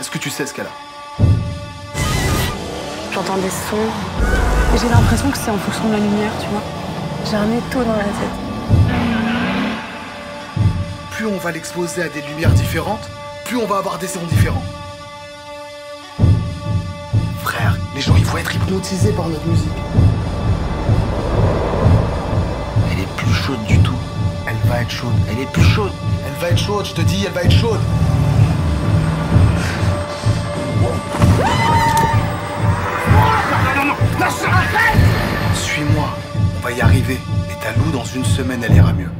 Est-ce que tu sais ce qu'elle a J'entends des sons. Et j'ai l'impression que c'est en fonction de la lumière, tu vois. J'ai un étau dans la tête. Plus on va l'exposer à des lumières différentes, plus on va avoir des sons différents. Frère, les gens ils vont être hypnotisés par notre musique. Elle est plus chaude du tout. Elle va être chaude. Elle est plus chaude. Elle va être chaude, je te dis, elle va être chaude. Va y arriver. Et ta loup, dans une semaine, elle ira mieux.